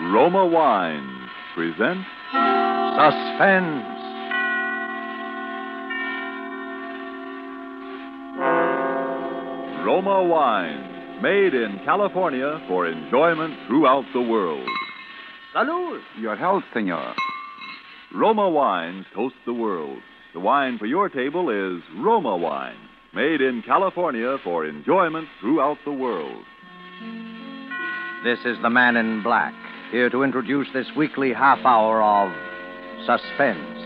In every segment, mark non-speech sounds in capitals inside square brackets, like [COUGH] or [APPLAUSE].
Roma Wine present Suspense. Roma Wine, made in California for enjoyment throughout the world. Salud. Your health, senor. Roma Wines toast the world. The wine for your table is Roma Wine, made in California for enjoyment throughout the world. This is the man in black, here to introduce this weekly half hour of suspense.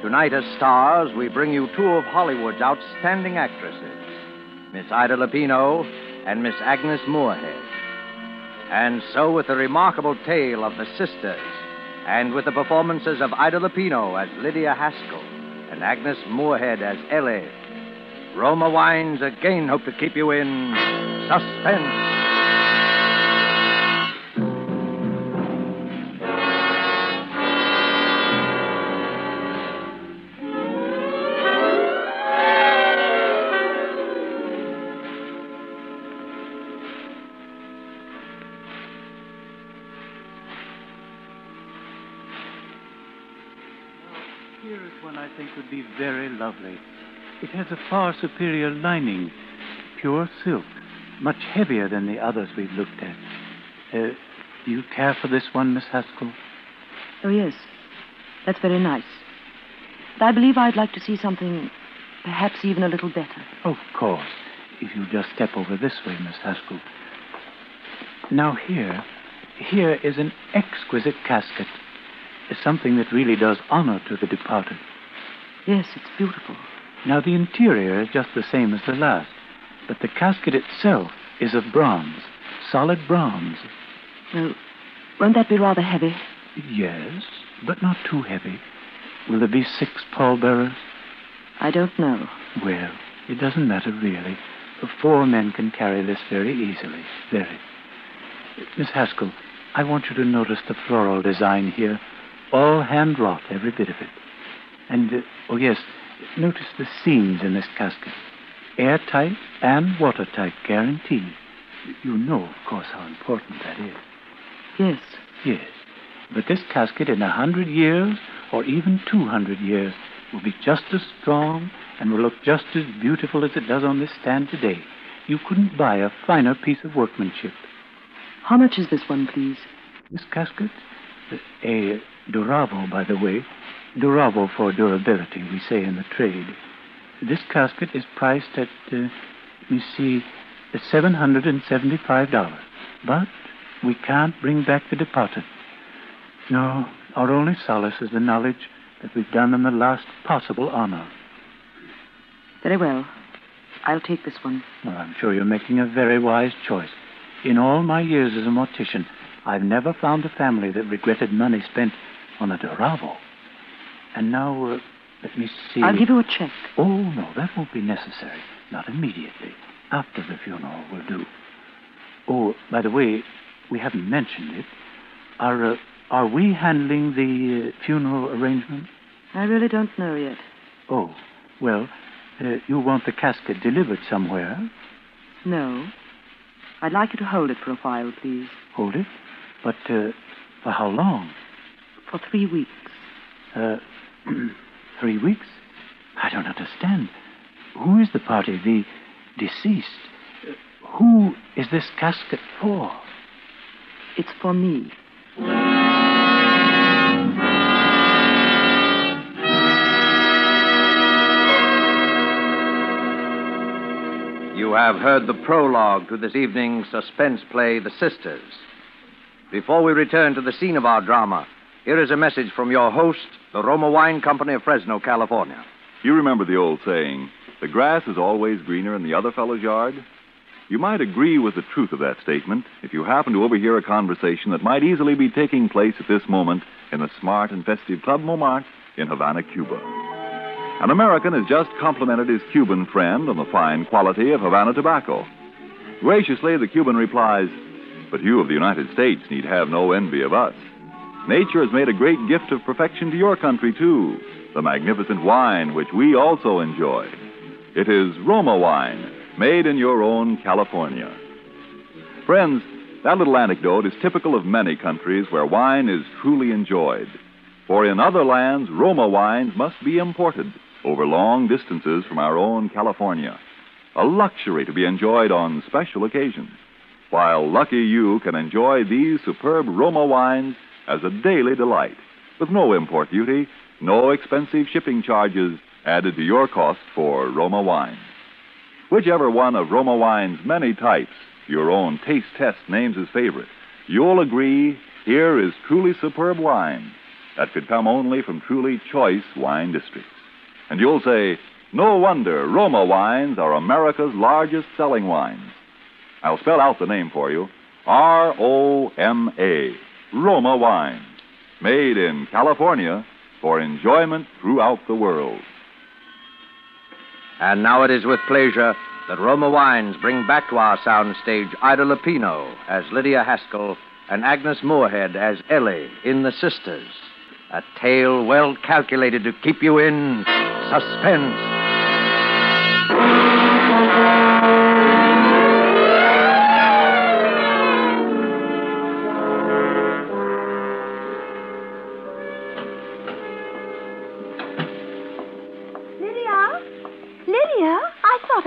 Tonight, as stars, we bring you two of Hollywood's outstanding actresses, Miss Ida Lupino and Miss Agnes Moorehead. And so, with the remarkable tale of the sisters, and with the performances of Ida Lupino as Lydia Haskell and Agnes Moorehead as Ellie, Roma Wines again hope to keep you in suspense. Be very lovely. It has a far superior lining, pure silk, much heavier than the others we've looked at. Uh, do you care for this one, Miss Haskell? Oh, yes. That's very nice. But I believe I'd like to see something perhaps even a little better. Of course. If you just step over this way, Miss Haskell. Now, here, here is an exquisite casket. Something that really does honor to the departed. Yes, it's beautiful. Now, the interior is just the same as the last, but the casket itself is of bronze, solid bronze. Well, won't that be rather heavy? Yes, but not too heavy. Will there be six pallbearers? I don't know. Well, it doesn't matter really. Four men can carry this very easily. Very. Miss Haskell, I want you to notice the floral design here. All hand wrought, every bit of it. And, uh, oh yes, notice the seams in this casket. Airtight and watertight, guaranteed. You know, of course, how important that is. Yes. Yes. But this casket in a hundred years, or even two hundred years, will be just as strong and will look just as beautiful as it does on this stand today. You couldn't buy a finer piece of workmanship. How much is this one, please? This casket? Uh, A Duravo, by the way. Duravo for durability, we say in the trade. This casket is priced at, uh, me see, $775. But we can't bring back the deposit. No, our only solace is the knowledge that we've done them the last possible honor. Very well. I'll take this one. Well, I'm sure you're making a very wise choice. In all my years as a mortician, I've never found a family that regretted money spent on a Duravo. And now, uh, let me see. I'll give you a check. Oh, no, that won't be necessary. Not immediately. After the funeral will do. Oh, by the way, we haven't mentioned it. Are, uh, are we handling the uh, funeral arrangements? I really don't know yet. Oh, well, uh, you want the casket delivered somewhere? No. I'd like you to hold it for a while, please. Hold it. But uh, for how long? For three weeks. Uh, [CLEARS THROAT] three weeks? I don't understand. Who is the party? The deceased? Uh, who is this casket for? It's for me. You have heard the prologue to this evening's suspense play, The Sisters. Before we return to the scene of our drama, here is a message from your host, the Roma Wine Company of Fresno, California. You remember the old saying, the grass is always greener in the other fellow's yard? You might agree with the truth of that statement if you happen to overhear a conversation that might easily be taking place at this moment in the smart and festive Club Montmartre in Havana, Cuba. An American has just complimented his Cuban friend on the fine quality of Havana tobacco. Graciously, the Cuban replies, But you of the United States need have no envy of us. Nature has made a great gift of perfection to your country, too the magnificent wine which we also enjoy. It is Roma wine, made in your own California. Friends, That little anecdote is typical of many countries where wine is truly enjoyed. For in other lands, Roma wines must be imported over long distances from our own California. A luxury to be enjoyed on special occasions. While lucky you can enjoy these superb Roma wines as a daily delight, with no import duty, no expensive shipping charges added to your cost for Roma wines. Whichever one of Roma wine's many types your own taste test names his favorite, you'll agree here is truly superb wine that could come only from truly choice wine districts. And you'll say, no wonder Roma wines are America's largest selling wines. I'll spell out the name for you R O M A, Roma wines, made in California for enjoyment throughout the world. And now it is with pleasure that Roma Wines bring back to our soundstage Ida Lupino as Lydia Haskell and Agnes Moorehead as Ellie in The Sisters. A tale well calculated to keep you in suspense.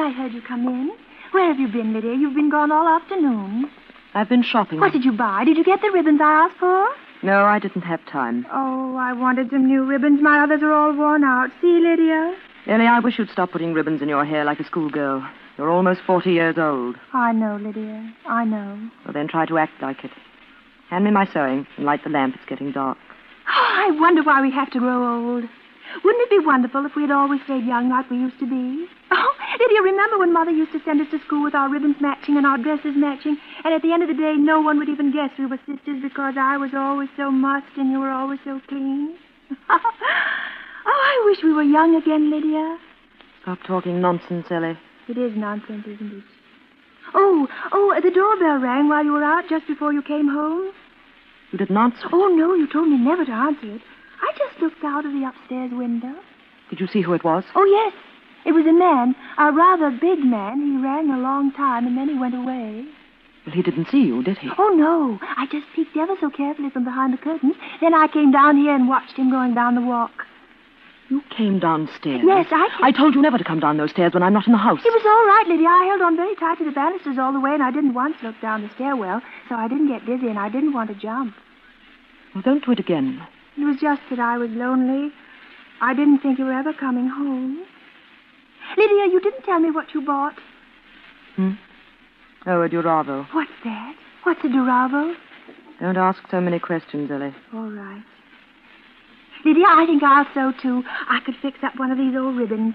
I heard you come in. Where have you been, Lydia? You've been gone all afternoon. I've been shopping. What did you buy? Did you get the ribbons I asked for? No, I didn't have time. Oh, I wanted some new ribbons. My others are all worn out. See, Lydia? Ellie, I wish you'd stop putting ribbons in your hair like a schoolgirl. You're almost 40 years old. I know, Lydia. I know. Well, then try to act like it. Hand me my sewing and light the lamp. It's getting dark. Oh, I wonder why we have to grow old. Wouldn't it be wonderful if we had always stayed young like we used to be? Oh, Lydia, remember when Mother used to send us to school with our ribbons matching and our dresses matching, and at the end of the day, no one would even guess we were sisters because I was always so mussed and you were always so clean? [LAUGHS] oh, I wish we were young again, Lydia. Stop talking nonsense, Ellie. It is nonsense, isn't it? Oh, oh, the doorbell rang while you were out just before you came home. You didn't answer. Oh, no, you told me never to answer it. I just looked out of the upstairs window. Did you see who it was? Oh, yes. It was a man, a rather big man. He rang a long time and then he went away. Well, he didn't see you, did he? Oh, no. I just peeked ever so carefully from behind the curtains. Then I came down here and watched him going down the walk. You came downstairs. Yes, I came- I told you never to come down those stairs when I'm not in the house. It was all right, Lydia. I held on very tight to the banisters all the way, and I didn't once look down the stairwell, so I didn't get dizzy, and I didn't want to jump. Well, don't do it again. It was just that I was lonely. I didn't think you were ever coming home. Lydia, you didn't tell me what you bought. Hmm? Oh, a Duravo. What's that? What's a Duravo? Don't ask so many questions, Ellie. All right. Lydia, I think I'll sew too. I could fix up one of these old ribbons.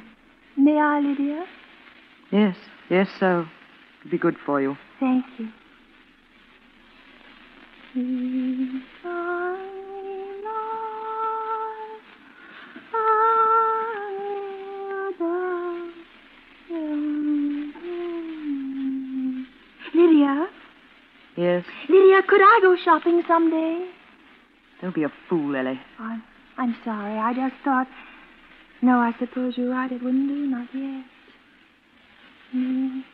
May I, Lydia? Yes, yes, so. It'd be good for you. Thank you. Yes. Lydia, could I go shopping someday? Don't be a fool, Ellie. I'm, I'm sorry. I just thought. No, I suppose you're right. It wouldn't do. Not yet. Mm.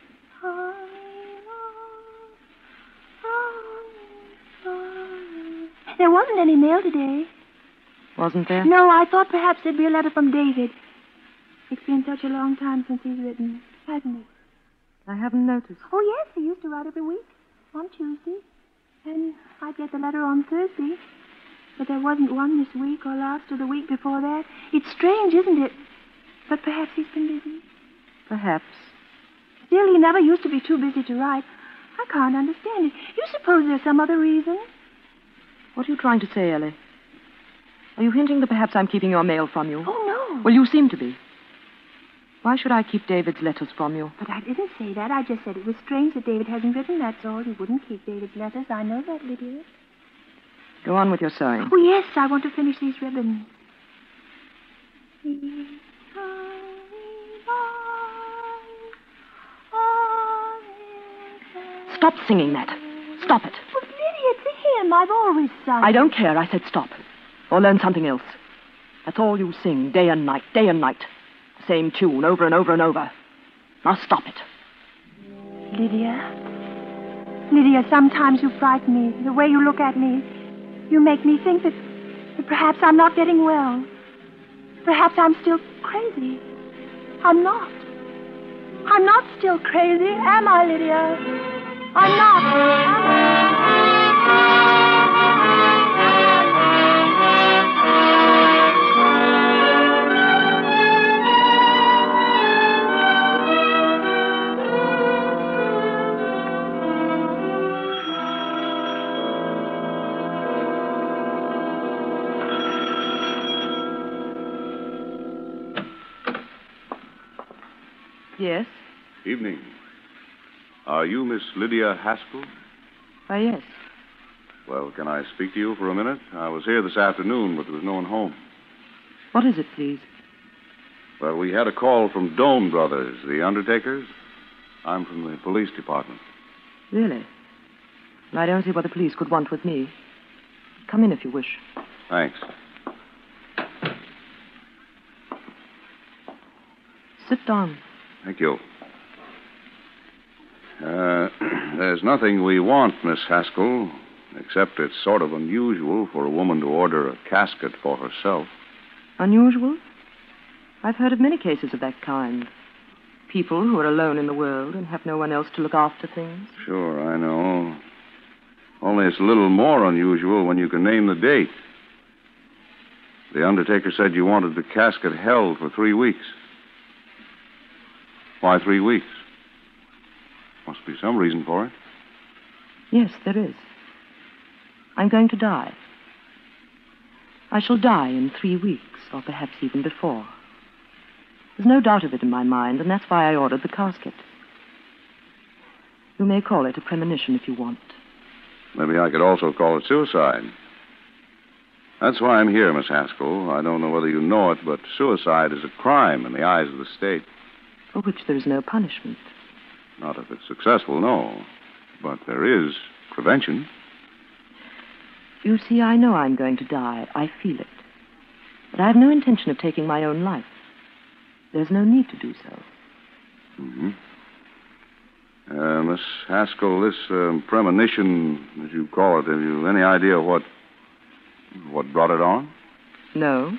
There wasn't any mail today. Wasn't there? No, I thought perhaps there'd be a letter from David. It's been such a long time since he's written, hasn't it? I haven't noticed. Oh, yes, he used to write every week on Tuesday. And I'd get the letter on Thursday. But there wasn't one this week or last or the week before that. It's strange, isn't it? But perhaps he's been busy. Perhaps. Still, he never used to be too busy to write. I can't understand it. You suppose there's some other reason? What are you trying to say, Ellie? Are you hinting that perhaps I'm keeping your mail from you? Oh, no. Well, you seem to be. Why should I keep David's letters from you? But I didn't say that. I just said it was strange that David hasn't written, that's all. You wouldn't keep David's letters. I know that, Lydia. Go on with your sewing. Oh, yes, I want to finish these ribbons. Stop singing that. Stop it. But, Lydia, it's a hymn. I've always sung. I don't care. I said stop. Or learn something else. That's all you sing, day and night, day and night. Same tune, over and over and over. Now stop it. Lydia, Lydia, sometimes you frighten me. The way you look at me, you make me think that, that perhaps I'm not getting well. Perhaps I'm still crazy. I'm not. I'm not still crazy, am I, Lydia? I'm not. Am Yes? Evening. Are you Miss Lydia Haskell? Why, yes. Well, can I speak to you for a minute? I was here this afternoon, but there was no one home. What is it, please? Well, we had a call from Doan Brothers, the undertakers. I'm from the police department. Really? Well, I don't see what the police could want with me. Come in if you wish. Thanks. Sit down. Thank you. Uh, [CLEARS THROAT] there's nothing we want, Miss Haskell, except it's sort of unusual for a woman to order a casket for herself. Unusual? I've heard of many cases of that kind. People who are alone in the world and have no one else to look after things. Sure, I know. Only it's a little more unusual when you can name the date. The undertaker said you wanted the casket held for three weeks. Why three weeks? Must be some reason for it. Yes, there is. I'm going to die. I shall die in three weeks, or perhaps even before. There's no doubt of it in my mind, and that's why I ordered the casket. You may call it a premonition if you want. Maybe I could also call it suicide. That's why I'm here, Miss Haskell. I don't know whether you know it, but suicide is a crime in the eyes of the state. For which there is no punishment. Not if it's successful, no. But there is prevention. You see, I know I'm going to die. I feel it. But I have no intention of taking my own life. There's no need to do so. Mm-hmm. Uh, Miss Haskell, this um, premonition, as you call it, have you any idea what what brought it on? No?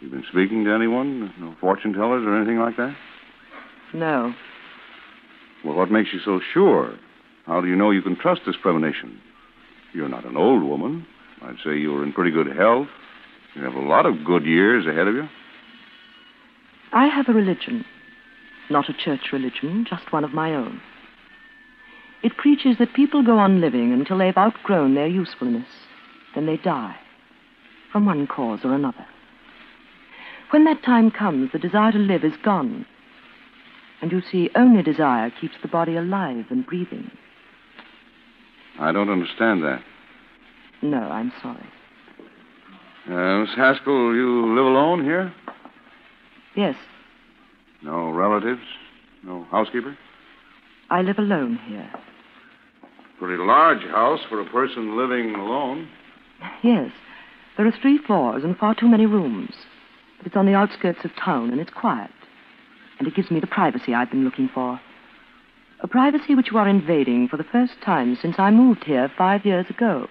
You've been speaking to anyone? No fortune tellers or anything like that? No. Well, what makes you so sure? How do you know you can trust this premonition? You're not an old woman. I'd say you're in pretty good health. You have a lot of good years ahead of you. I have a religion. Not a church religion, just one of my own. It preaches that people go on living until they've outgrown their usefulness. Then they die. From one cause or another. When that time comes, the desire to live is gone. And you see, only desire keeps the body alive and breathing. I don't understand that. No, I'm sorry. Uh, Miss Haskell, you live alone here? Yes, No relatives? No housekeeper? I live alone here. Pretty large house for a person living alone. Yes, there are three floors and far too many rooms. But it's on the outskirts of town and it's quiet. And it gives me the privacy I've been looking for. A privacy which you are invading for the first time since I moved here five years ago.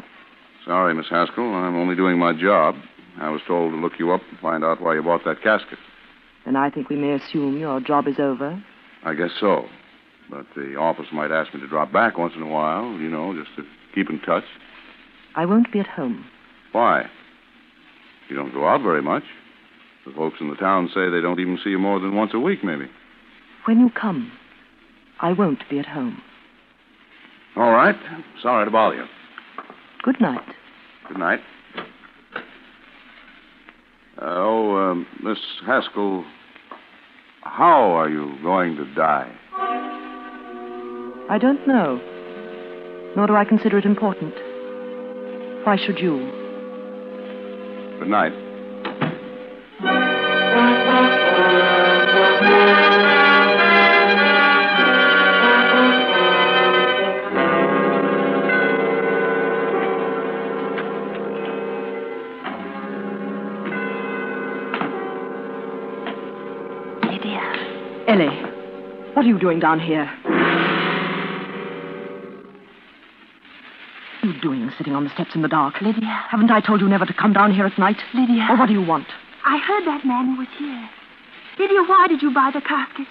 Sorry, Miss Haskell. I'm only doing my job. I was told to look you up and find out why you bought that casket. Then I think we may assume your job is over. I guess so. But the office might ask me to drop back once in a while, you know, just to keep in touch. I won't be at home. Why? You don't go out very much. The folks in the town say they don't even see you more than once a week, maybe. When you come, I won't be at home. All right. Sorry to bother you. Good night. Good night. Uh, oh, um, Miss Haskell, how are you going to die? I don't know. Nor do I consider it important. Why should you? Good night. Ellie, what are you doing down here? You're doing sitting on the steps in the dark? Lydia. Haven't I told you never to come down here at night? Lydia. Or what do you want? I heard that man who was here. Lydia, why did you buy the casket?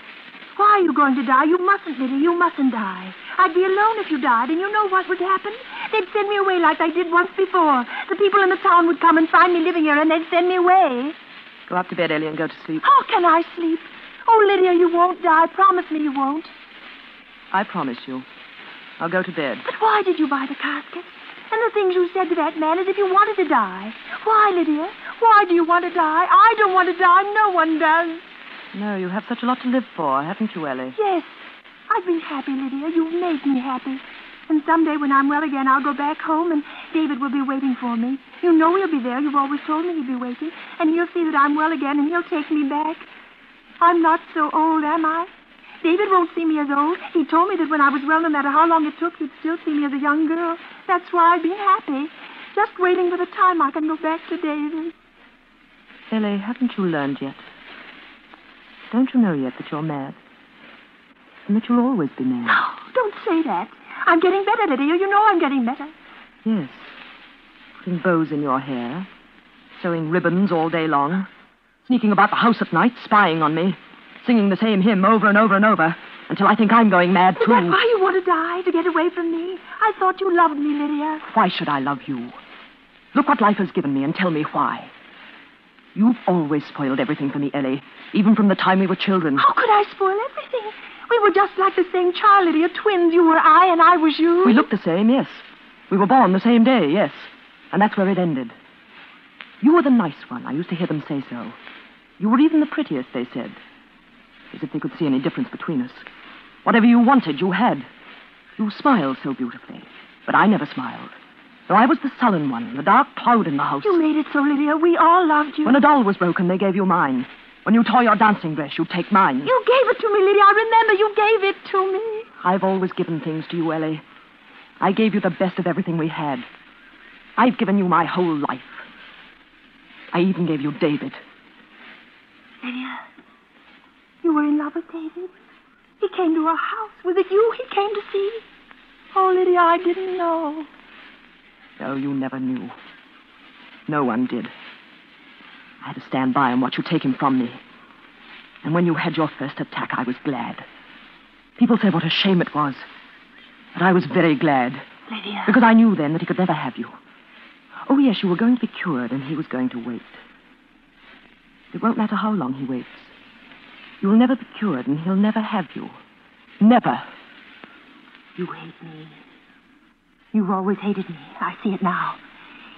Why are you going to die? You mustn't, Lydia. You mustn't die. I'd be alone if you died, and you know what would happen? They'd send me away like they did once before. The people in the town would come and find me living here, and they'd send me away. Go up to bed, Ellie, and go to sleep. How can I sleep? Oh, Lydia, you won't die. Promise me you won't. I promise you. I'll go to bed. But why did you buy the casket? And the things you said to that man as if you wanted to die. Why, Lydia? Why do you want to die? I don't want to die. No one does. No, you have such a lot to live for, haven't you, Ellie? Yes. I've been happy, Lydia. You've made me happy. And someday when I'm well again, I'll go back home and David will be waiting for me. You know he'll be there. You've always told me he'd be waiting. And he'll see that I'm well again and he'll take me back. I'm not so old, am I? David won't see me as old. He told me that when I was well, no matter how long it took, he'd still see me as a young girl. That's why I've been happy. Just waiting for the time I can go back to David. Ellie, haven't you learned yet? Don't you know yet that you're mad? And that you'll always be mad? No, don't say that. I'm getting better, Lydia. You know I'm getting better. Yes. Putting bows in your hair, sewing ribbons all day long, sneaking about the house at night, spying on me, singing the same hymn over and over and over until I think I'm going mad, Is that why do you want to die? To get away from me? I thought you loved me, Lydia. Why should I love you? Look what life has given me and tell me why. You've always spoiled everything for me, Ellie, even from the time we were children. How could I spoil everything? We were just like the same child, Lydia. Twins. You were I and I was you. We looked the same, yes. We were born the same day, yes. And that's where it ended. You were the nice one. I used to hear them say so. You were even the prettiest, they said. As if they could see any difference between us. Whatever you wanted, you had. You smiled so beautifully. But I never smiled. Though I was the sullen one, the dark cloud in the house. You made it so, Lydia. We all loved you. When a doll was broken, they gave you mine. When you tore your dancing dress, you'd take mine. You gave it to me, Lydia. I remember you gave it to me. I've always given things to you, Ellie. I gave you the best of everything we had. I've given you my whole life. I even gave you David. Lydia, you were in love with David? He came to our house. Was it you he came to see? Oh, Lydia, I didn't know. No, you never knew. No one did. I had to stand by and watch you take him from me. And when you had your first attack, I was glad. People said what a shame it was. But I was very glad. Lydia. Because I knew then that he could never have you. Oh, yes, you were going to be cured, and he was going to wait. It won't matter how long he waits. You'll never be cured, and he'll never have you. Never. You hate me. You've always hated me. I see it now.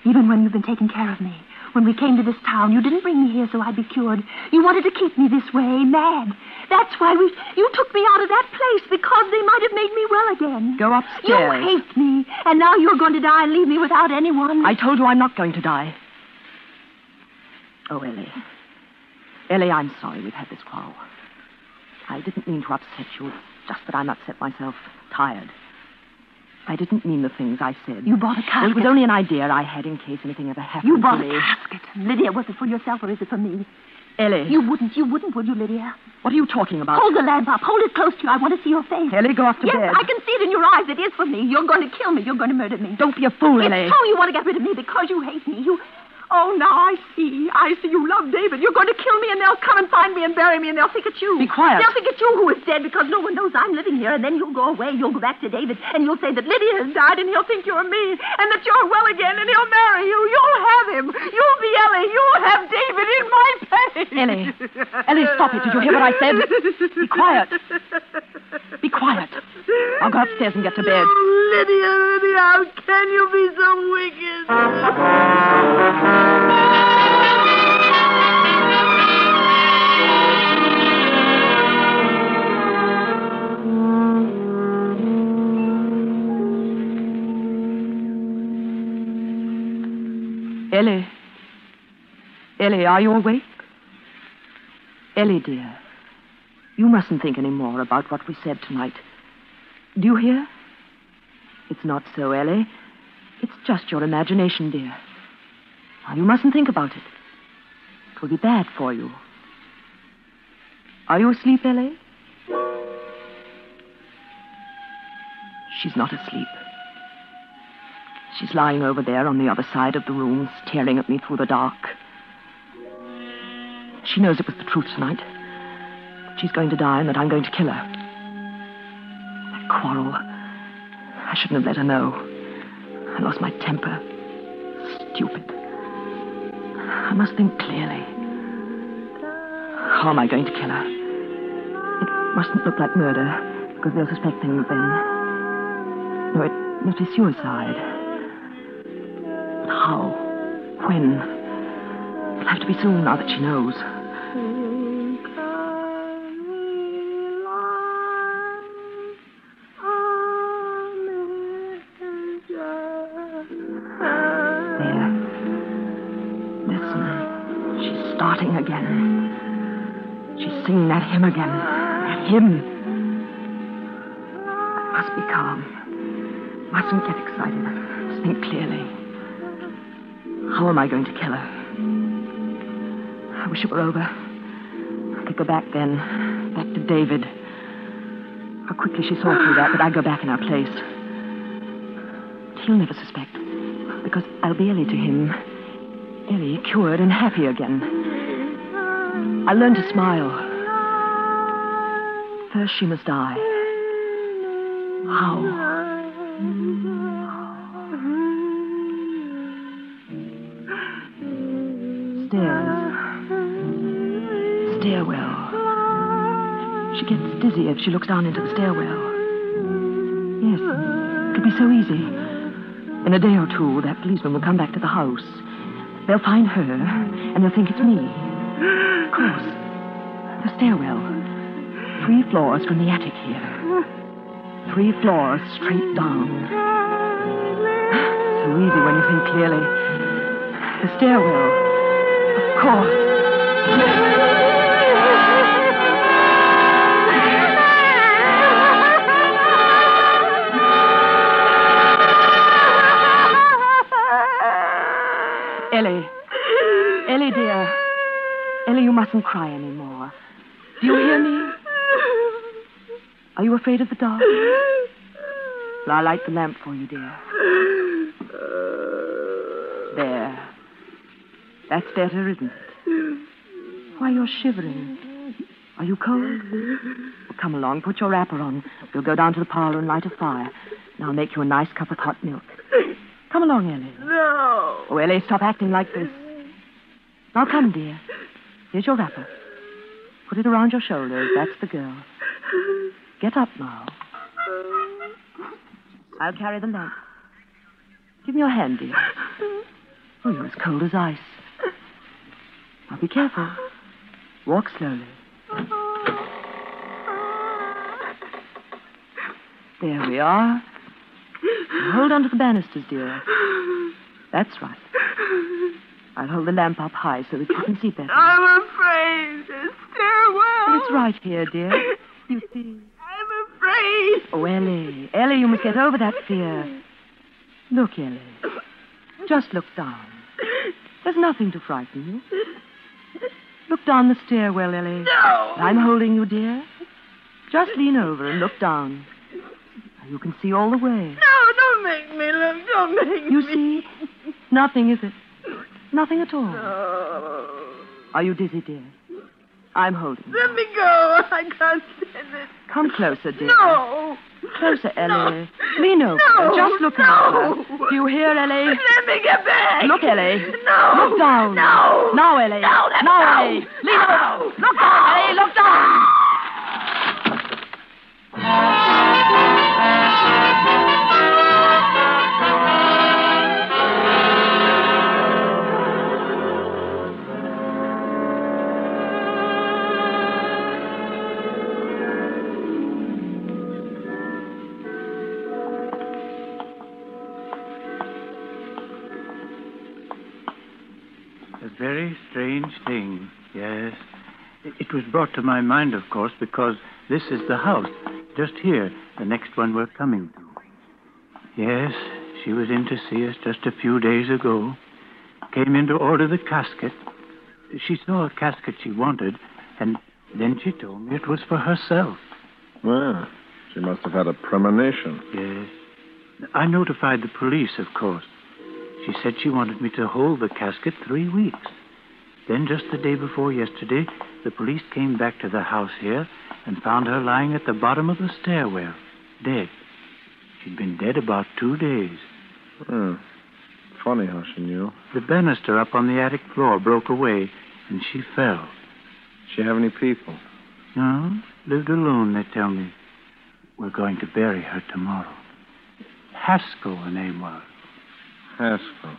Even when you've been taking care of me. When we came to this town, you didn't bring me here so I'd be cured. You wanted to keep me this way, mad. That's why we. You took me out of that place because they might have made me well again. Go upstairs. You hate me, and now you're going to die and leave me without anyone. I told you I'm not going to die. Oh, Ellie. Ellie, I'm sorry we've had this quarrel. I didn't mean to upset you. It's just that I'm upset myself, tired. I didn't mean the things I said. You bought a Well, it was only an idea I had in case anything ever happened You to bought a me. casket. Lydia, was it for yourself or is it for me? Ellie, You wouldn't. You wouldn't, would you, Lydia? what are you talking about? Hold the lamp up. Hold it close to you. I want to see your face. Ellie, go off to yes, bed. I can see it in your eyes. It is for me. You're going to kill me. You're going to murder me. Don't be a fool, It's Ellie. true you want to get rid of me because you hate me. You. Oh, now I see. I see you love David. You're going to kill me, and they'll come and find me and bury me, and they'll think it's you. Be quiet. They'll think it's you who is dead because no one knows I'm living here, and then you'll go away. You'll go back to David, and you'll say that Lydia has died, and he'll think you're me, and that you're well again, and he'll marry you. You'll have him. You'll be Ellie. You'll have David in my place. Ellie. Ellie, stop it. Did you hear what I said? Be quiet. Be quiet. I'll go upstairs and get to bed. Oh, Lydia, Lydia, how can you be so wicked? Ellie. Ellie, are you awake? Ellie, dear, you mustn't think any more about what we said tonight. Do you hear? It's not so, Ellie. It's just your imagination, dear. Now, you mustn't think about it. It will be bad for you. Are you asleep, Ellie? She's not asleep. She's lying over there on the other side of the room, staring at me through the dark. She knows it was the truth tonight. She's going to die and that I'm going to kill her. Quarrel. I shouldn't have let her know. I lost my temper. Stupid. I must think clearly. How am I going to kill her? It mustn't look like murder, because they'll suspect things then. No, it must be suicide. How? When? It'll have to be soon now that she knows. Singing that hymn again. That hymn. I must be calm. Mustn't get excited. Must think clearly. How am I going to kill her? I wish it were over. I could go back then. Back to David. How quickly she saw through that, but I'd go back in our place. He'll never suspect. Because I'll be Ellie to him. Ellie, cured and happy again. I'll learn to smile. First, she must die. How? Stairs. Stairwell. She gets dizzy if she looks down into the stairwell. Yes, it'll be so easy. In a day or two, that policeman will come back to the house. They'll find her, and they'll think it's me. Of course. The stairwell. Three floors from the attic here. Three floors straight down. So easy when you think clearly. The stairwell. Of course. Ellie. Ellie, dear. Ellie, you mustn't cry anymore. Do you hear me? You afraid of the dark? [GASPS] Well, I'll light the lamp for you, dear. There. That's better, isn't it? Why, you're shivering. Are you cold? Well, come along, put your wrapper on. We'll go down to the parlor and light a fire. And I'll make you a nice cup of hot milk. Come along, Ellie. No. Oh, Ellie, stop acting like this. Now come, dear. Here's your wrapper. Put it around your shoulders. That's the girl. Get up now. I'll carry the lamp. Give me your hand, dear. Oh, you're as cold as ice. Now be careful. Walk slowly. There we are. Now hold on to the banisters, dear. That's right. I'll hold the lamp up high so that you can see better. I'm afraid. The stairwell. It's right here, dear. You see. Oh, Ellie. Ellie, you must get over that fear. Look, Ellie. Just look down. There's nothing to frighten you. Look down the stairwell, Ellie. No. I'm holding you, dear. Just lean over and look down. You can see all the way. No, don't make me look. Don't make You me. You see? Nothing, is it? Nothing at all. No. Are you dizzy, dear? I'm holding. Let me go. I can't stand it. Come closer, dear. No. Closer, Ellie. No. Lean over. No. Just look no. at her. Do you hear, Ellie? Let me get back. Look, Ellie. No. Look down. No. Now, Ellie. No, now, go. Ellie. Lean No. over. Look down, Ellie. Look down. Very strange thing, yes. It, was brought to my mind, of course, because this is the house, just here, the next one we're coming to. Yes, she was in to see us just a few days ago. Came in to order the casket. She saw a casket she wanted, and then she told me it was for herself. Well, she must have had a premonition. Yes. I notified the police, of course. She said she wanted me to hold the casket three weeks. Then, just the day before yesterday, the police came back to the house here and found her lying at the bottom of the stairwell, dead. She'd been dead about two days. Hmm. Funny how she knew. The banister up on the attic floor broke away, and she fell. She have any people? No, lived alone, they tell me. We're going to bury her tomorrow. Haskell, her name was. Haskell.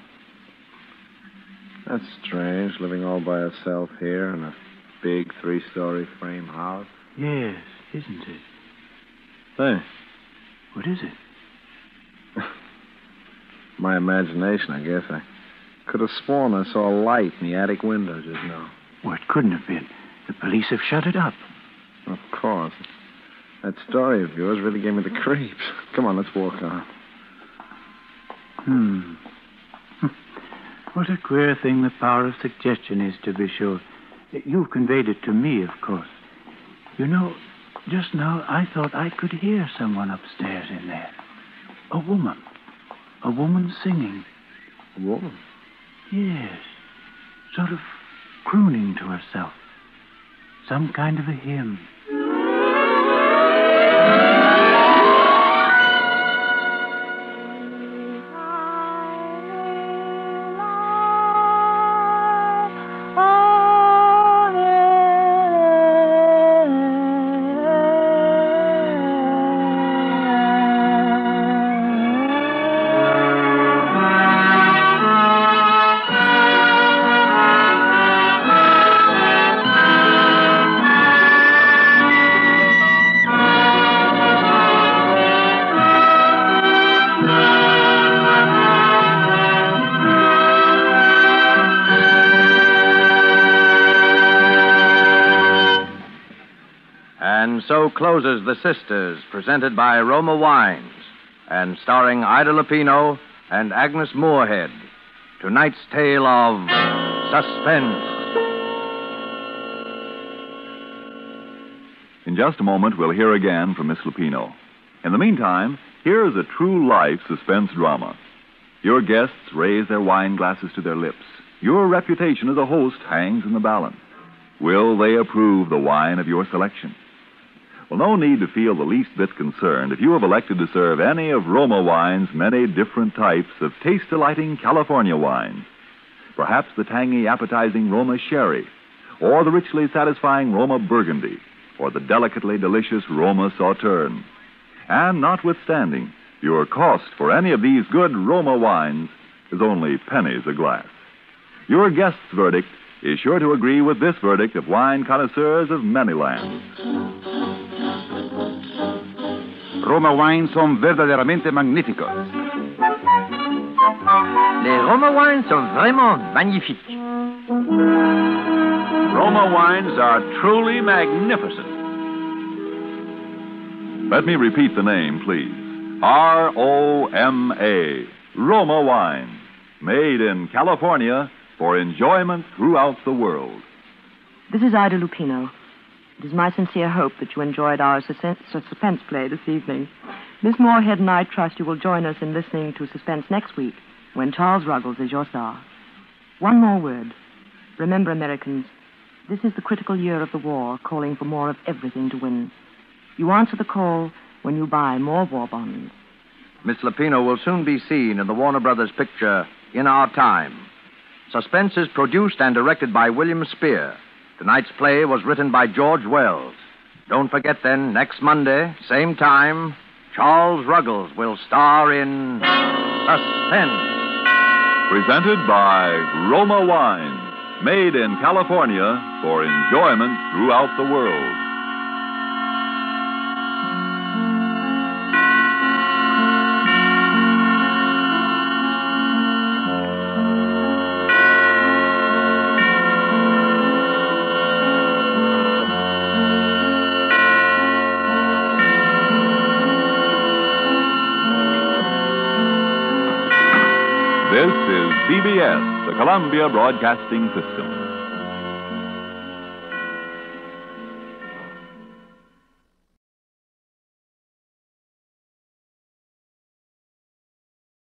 That's strange, living all by herself here in a big three-story frame house. Yes, isn't it? Hey, What is it? [LAUGHS] my imagination, I guess. I could have sworn I saw a light in the attic window just now. Well, it couldn't have been. The police have shut it up. Of course. That story of yours really gave me the creeps. Come on, let's walk on. Hmm. What a queer thing the power of suggestion is, to be sure. You've conveyed it to me, of course. You know, just now I thought I could hear someone upstairs in there. A woman. A woman singing. A woman? Yes. Sort of crooning to herself. Some kind of a hymn. The Sisters, presented by Roma Wines, and starring Ida Lupino and Agnes Moorehead. Tonight's tale of suspense. In just a moment, we'll hear again from Miss Lupino. In the meantime, here's a true life suspense drama. Your guests raise their wine glasses to their lips. Your reputation as a host hangs in the balance. Will they approve the wine of your selection? Well, no need to feel the least bit concerned if you have elected to serve any of Roma Wine's many different types of taste delighting California wines. Perhaps the tangy, appetizing Roma Sherry, or the richly satisfying Roma Burgundy, or the delicately delicious Roma Sauterne. And notwithstanding, your cost for any of these good Roma wines is only pennies a glass. Your guest's verdict is sure to agree with this verdict of wine connoisseurs of many lands. Roma wines son verdaderamente magníficos. Les Roma Wines sont vraiment magnifiques. Roma wines are truly magnificent. Let me repeat the name, please. R O M A. Roma Wine. Made in California for enjoyment throughout the world. This is Ida Lupino. It is my sincere hope that you enjoyed our suspense, play this evening. Miss Moorehead and I trust you will join us in listening to Suspense next week when Charles Ruggles is your star. One more word. Remember, Americans, this is the critical year of the war, calling for more of everything to win. You answer the call when you buy more war bonds. Miss Lupino will soon be seen in the Warner Brothers picture In Our Time. Suspense is produced and directed by William Spier. Tonight's play was written by George Wells. Don't forget then, next Monday, same time, Charles Ruggles will star in Suspense. Presented by Roma Wine. Made in California for enjoyment throughout the world. CBS, the Columbia Broadcasting System.